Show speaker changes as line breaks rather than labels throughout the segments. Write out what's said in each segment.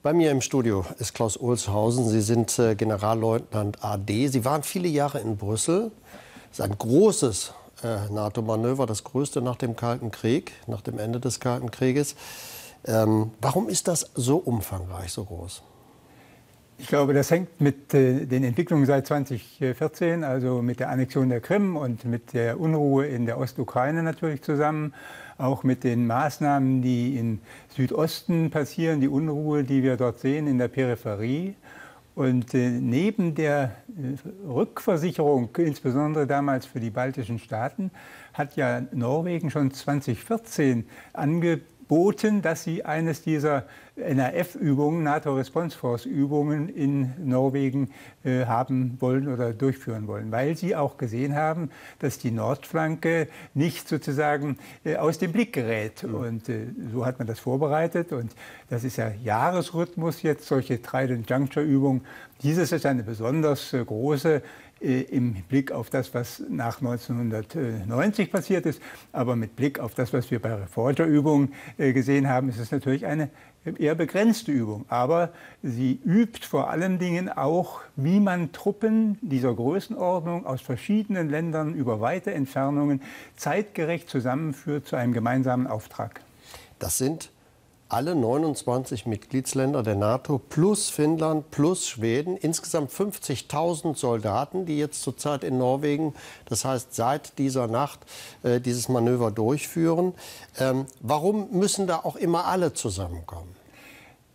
Bei mir im Studio ist Klaus Olshausen. Sie sind äh, Generalleutnant AD. Sie waren viele Jahre in Brüssel. Das ist ein großes äh, NATO-Manöver, das größte nach dem Kalten Krieg, nach dem Ende des Kalten Krieges. Ähm, warum ist das so umfangreich, so groß?
Ich glaube, das hängt mit äh, den Entwicklungen seit 2014, also mit der Annexion der Krim und mit der Unruhe in der Ostukraine natürlich zusammen, auch mit den Maßnahmen, die im Südosten passieren, die Unruhe, die wir dort sehen in der Peripherie. Und äh, neben der äh, Rückversicherung, insbesondere damals für die baltischen Staaten, hat ja Norwegen schon 2014 angeboten, boten, dass sie eines dieser NRF-Übungen, NATO Response Force-Übungen in Norwegen äh, haben wollen oder durchführen wollen, weil sie auch gesehen haben, dass die Nordflanke nicht sozusagen äh, aus dem Blick gerät. Mhm. Und äh, so hat man das vorbereitet. Und das ist ja Jahresrhythmus jetzt, solche Trident Juncture-Übungen. Dieses ist eine besonders äh, große im Blick auf das, was nach 1990 passiert ist. Aber mit Blick auf das, was wir bei Reporterübungen äh, gesehen haben, ist es natürlich eine eher begrenzte Übung. Aber sie übt vor allen Dingen auch, wie man Truppen dieser Größenordnung aus verschiedenen Ländern über weite Entfernungen zeitgerecht zusammenführt zu einem gemeinsamen Auftrag.
Das sind alle 29 Mitgliedsländer der NATO plus Finnland plus Schweden, insgesamt 50.000 Soldaten, die jetzt zurzeit in Norwegen, das heißt seit dieser Nacht, äh, dieses Manöver durchführen. Ähm, warum müssen da auch immer alle zusammenkommen?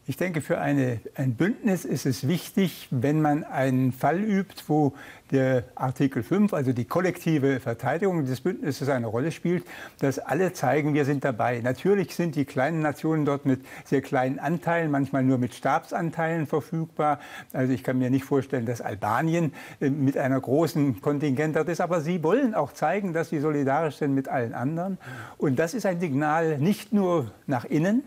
Ich denke, für eine, ein Bündnis ist es wichtig, wenn man einen Fall übt, wo der Artikel 5, also die kollektive Verteidigung des Bündnisses eine Rolle spielt, dass alle zeigen, wir sind dabei. Natürlich sind die kleinen Nationen dort mit sehr kleinen Anteilen, manchmal nur mit Stabsanteilen verfügbar. Also ich kann mir nicht vorstellen, dass Albanien äh, mit einer großen Kontingent dort ist, aber sie wollen auch zeigen, dass sie solidarisch sind mit allen anderen. Und das ist ein Signal nicht nur nach innen,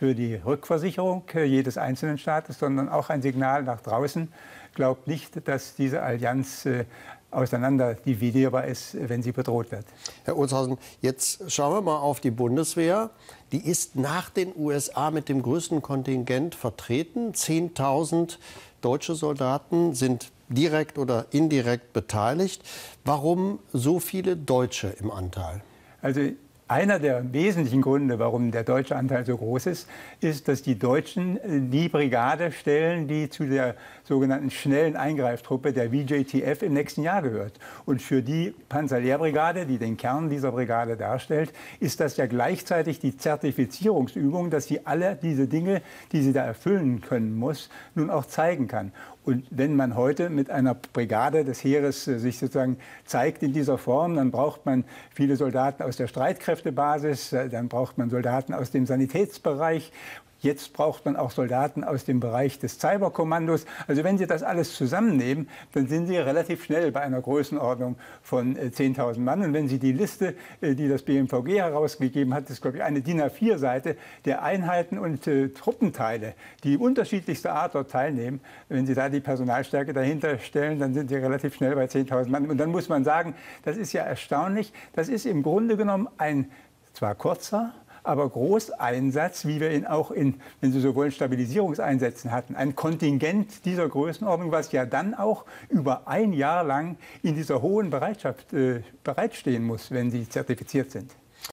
für die Rückversicherung jedes einzelnen Staates, sondern auch ein Signal nach draußen. Glaubt nicht, dass diese Allianz äh, auseinander dividierbar ist, wenn sie bedroht wird.
Herr Olshausen, jetzt schauen wir mal auf die Bundeswehr. Die ist nach den USA mit dem größten Kontingent vertreten. 10.000 deutsche Soldaten sind direkt oder indirekt beteiligt. Warum so viele Deutsche im Anteil?
Also einer der wesentlichen Gründe, warum der deutsche Anteil so groß ist, ist, dass die Deutschen äh, die Brigade stellen, die zu der sogenannten schnellen Eingreiftruppe der VJTF im nächsten Jahr gehört. Und für die Panzerlehrbrigade, die den Kern dieser Brigade darstellt, ist das ja gleichzeitig die Zertifizierungsübung, dass sie alle diese Dinge, die sie da erfüllen können muss, nun auch zeigen kann. Und wenn man heute mit einer Brigade des Heeres äh, sich sozusagen zeigt in dieser Form, dann braucht man viele Soldaten aus der Streitkräftebasis, äh, dann braucht man Soldaten aus dem Sanitätsbereich Jetzt braucht man auch Soldaten aus dem Bereich des Cyberkommandos. Also wenn Sie das alles zusammennehmen, dann sind Sie relativ schnell bei einer Größenordnung von 10.000 äh, Mann. Und wenn Sie die Liste, äh, die das BMVG herausgegeben hat, ist, glaube ich, eine DIN A4-Seite der Einheiten und äh, Truppenteile, die unterschiedlichster Art dort teilnehmen. Wenn Sie da die Personalstärke dahinter stellen, dann sind Sie relativ schnell bei 10.000 Mann. Und dann muss man sagen, das ist ja erstaunlich. Das ist im Grunde genommen ein zwar kurzer, aber Großeinsatz, wie wir ihn auch in, wenn Sie so wollen, Stabilisierungseinsätzen hatten. Ein Kontingent dieser Größenordnung, was ja dann auch über ein Jahr lang in dieser hohen Bereitschaft äh, bereitstehen muss, wenn sie zertifiziert sind.